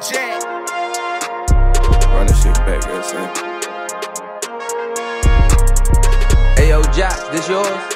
Jack. Run this shit back, that's it. Ayo, Jack, this yours?